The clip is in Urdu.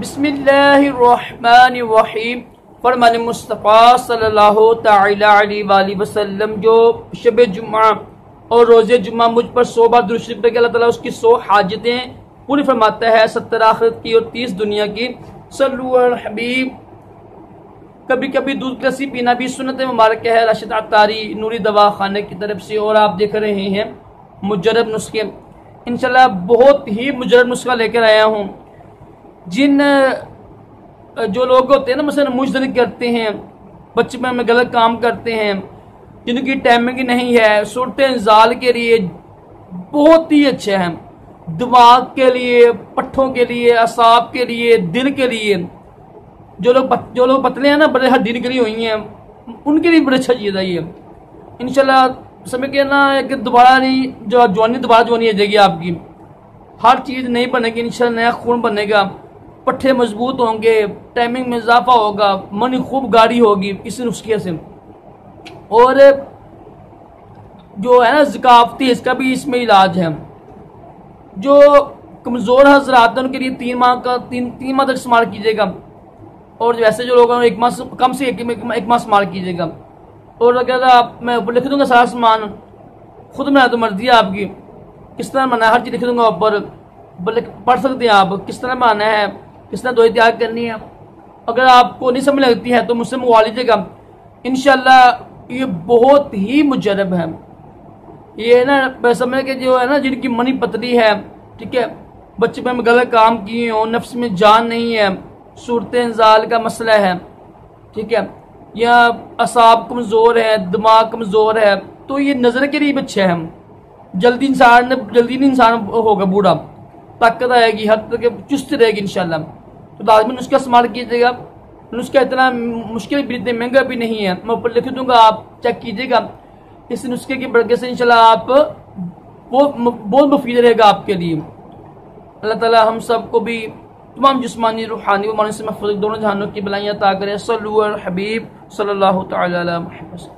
بسم اللہ الرحمن الرحیم۔ فرمان مصطفیٰ صلی اللہ تعالی علیہ وآلہ وسلم جو شب جمعہ اور روز جمعہ مجھ پر سو بار درود شریف کہ اللہ تعالیٰ اس کی سو حاجتیں پوری فرماتا ہے ستر آخرت کی اور تیس دنیا کی۔ صلو الحبیب۔ کبھی کبھی دودھ کی لسی پینا بھی سنت مبارک ہے۔ راشد عطاری نوری دوا خانے کی طرف سے اور آپ دیکھ رہے ہیں۔ مجرب نسخے۔ انشاءاللہ بہت ہی مجرب نسخہ لے کر آیا ہوں۔ جن جو لوگ ہوتے ہیں نا، مثلا مجدر کرتے ہیں، بچپن میں غلط کام کرتے ہیں، جن کی ٹائمنگ نہیں ہے صورت انزال کے لیے بہت ہی اچھے ہیں۔ دماغ کے لیے، پٹھوں کے لیے، اعصاب کے لیے، دل کے لیے۔ جو لوگ جو لوگ پتلے ہیں نا، بڑے ہڈی نکلی ہوئی ہیں۔ ان کے لیے بڑا اچھا چیز ہے یہ۔ انشاءاللہ، سمجھ کے نا، ایک دوبارہ نہیں جو جوانی دوبارہ جوانی آ جائے گی آپ کی۔ ہر چیز نہیں بنے گی، انشاءاللہ نیا خون بنے گا۔ پٹھے مضبوط ہوں گے ٹائمنگ میں اضافہ ہوگا، منی خوب گاڑی ہوگی، اس نسخے سے۔ اور جو ہے نا ذکافتی اس کا بھی اس میں علاج ہے۔ جو کمزور حضرات ہیں ان کے لیے تین ماہ کا، تین تین ماہ تک استعمال کیجیے گا۔ اور ویسے جو لوگ ہیں ایک ماہ کم سے ایک ایک ماہ استعمال کیجیے گا۔ اور اگر آپ، میں اوپر لکھ دوں گا سارا سامان، خود میں تو مرضی ہے آپ کی۔ کس طرح منع ہے؟ ہر چیز لکھ دوں گا اوپر۔ پڑھ سکتے ہیں آپ، کس طرح منع ہے؟ کس طرح دوائی تیار کرنی ہے اگر آپ کو نہیں سمجھ لگتی ہے تو مجھ سے منگوا لیجیے گا۔ انشاءاللہ یہ بہت ہی مجرب ہے۔ یہ نا سمجھ کہ جو ہے نا جن کی منی پتلی ہے، ٹھیک ہے، بچے میں غلط کام کیے ہوں نفس میں جان نہیں ہے۔ صورت انزال کا مسئلہ ہے۔ ٹھیک ہے، یا اصاب کمزور ہے دماغ کمزور ہے۔ تو یہ نظر کے لیے بھی اچھے ہیں۔ جلدی انسان، جلدی نہیں انسان ہوگا بوڑھا۔ طاقت آئے گی، حد تک چست رہے گی انشاءاللہ۔ تو لازمی نسخہ استعمال کیجیے گا۔ نسخہ اتنا مشکل بھی اتنے مہنگا بھی نہیں ہے۔ میں اوپر لکھ دوں گا، آپ چیک کیجیے گا۔ اس نسخے کی برکت سے انشاءاللہ آپ بہت مفید رہے گا آپ کے لیے۔ اللہ تعالی ہم سب کو بھی تمام جسمانی، روحانی و معنی سے محفوظ دونوں جہانوں کی بلائیاں عطا کرے۔ صلو علی حبیب صلی اللہ تعالی علیہ محمد۔